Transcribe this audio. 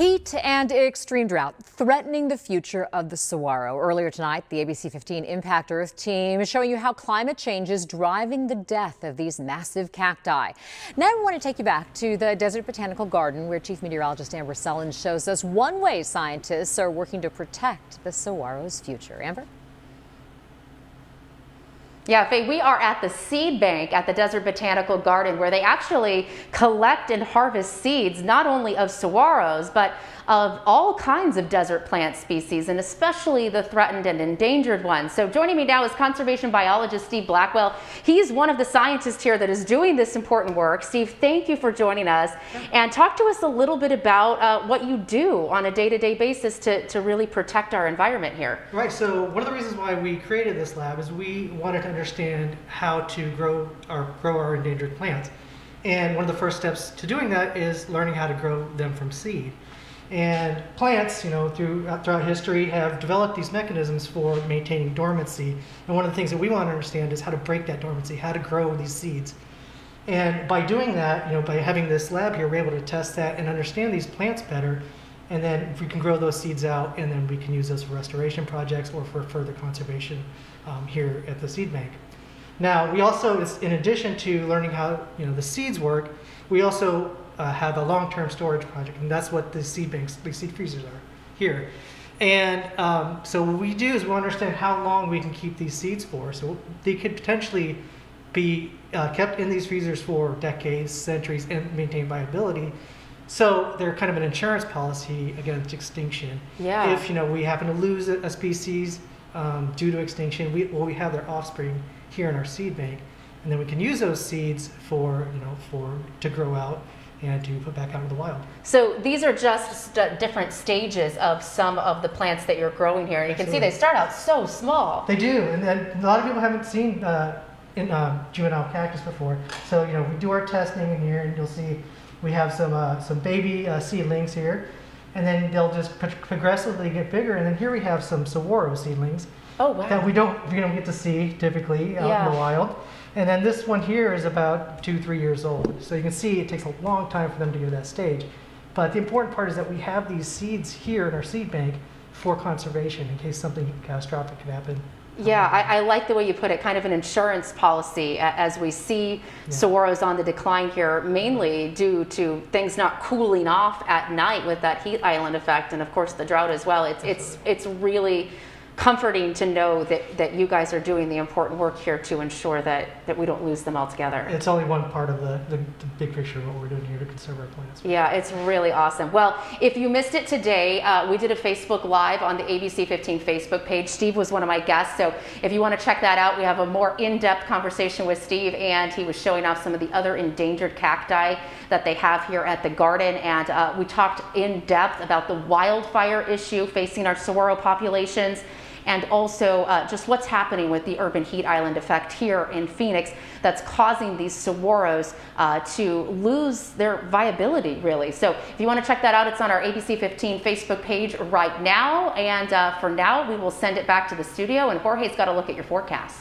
Heat and extreme drought threatening the future of the saguaro. Earlier tonight, the ABC 15 Impact Earth team is showing you how climate change is driving the death of these massive cacti. Now we want to take you back to the Desert Botanical Garden where Chief Meteorologist Amber Sullins shows us one way scientists are working to protect the saguaro's future. Amber? Yeah, Faye, we are at the seed bank at the Desert Botanical Garden where they actually collect and harvest seeds, not only of saguaros, but of all kinds of desert plant species and especially the threatened and endangered ones. So joining me now is conservation biologist Steve Blackwell. He's one of the scientists here that is doing this important work. Steve, thank you for joining us and talk to us a little bit about uh, what you do on a day-to-day -day basis to, to really protect our environment here. Right, so one of the reasons why we created this lab is we wanted to understand how to grow our, grow our endangered plants. And one of the first steps to doing that is learning how to grow them from seed. And plants, you know, through, uh, throughout history have developed these mechanisms for maintaining dormancy. And one of the things that we want to understand is how to break that dormancy, how to grow these seeds. And by doing that, you know, by having this lab here, we're able to test that and understand these plants better. And then we can grow those seeds out, and then we can use those for restoration projects or for further conservation um, here at the seed bank. Now, we also, in addition to learning how you know the seeds work, we also uh, have a long-term storage project, and that's what the seed banks, the seed freezers are here. And um, so what we do is we understand how long we can keep these seeds for. So they could potentially be uh, kept in these freezers for decades, centuries, and maintain viability. So they're kind of an insurance policy against extinction. Yeah. If you know we happen to lose a, species um, due to extinction, we well we have their offspring here in our seed bank, and then we can use those seeds for you know for to grow out and to put back out into the wild. So these are just st different stages of some of the plants that you're growing here. And you Absolutely. can see they start out so small. They do, and, and a lot of people haven't seen uh, in uh, juvenile cactus before. So you know we do our testing in here, and you'll see we have some uh, some baby uh, seedlings here, and then they'll just progressively get bigger. And then here we have some saguaro seedlings. Oh wow! That we don't we don't get to see typically out yeah. in the wild. And then this one here is about two, three years old. So you can see it takes a long time for them to get to that stage. But the important part is that we have these seeds here in our seed bank for conservation in case something catastrophic could happen. Yeah, I, I, like the way you put it, kind of an insurance policy as we see yeah. saguaros on the decline here, mainly due to things not cooling off at night with that heat island effect and of course the drought as well. It's, it's, it's really comforting to know that, that you guys are doing the important work here to ensure that, that we don't lose them altogether. It's only one part of the, the, the, big picture of what we're doing here to conserve our plants. Yeah, it's really awesome. Well, if you missed it today, uh, we did a Facebook Live on the ABC 15 Facebook page. Steve was one of my guests, so if you want to check that out, we have a more in-depth conversation with Steve, and he was showing off some of the other endangered cacti that they have here at the garden, and uh, we talked in depth about the wildfire issue facing our saguaro populations and also uh, just what's happening with the urban heat island effect here in Phoenix that's causing these saguaros uh, to lose their viability, really. So if you want to check that out, it's on our ABC 15 Facebook page right now. And uh, for now, we will send it back to the studio, and Jorge's got to look at your forecast.